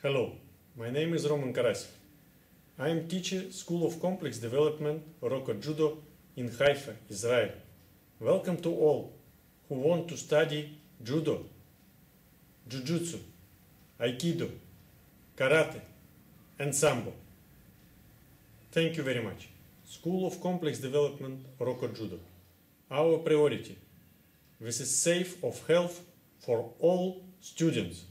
Hello, my name is Roman Karasev. I am teacher School of Complex Development Roka Judo in Haifa, Israel. Welcome to all who want to study Judo, jujutsu, Aikido, Karate and Sambo. Thank you very much. School of Complex Development Roka Judo. Our priority. This is safe of health for all students.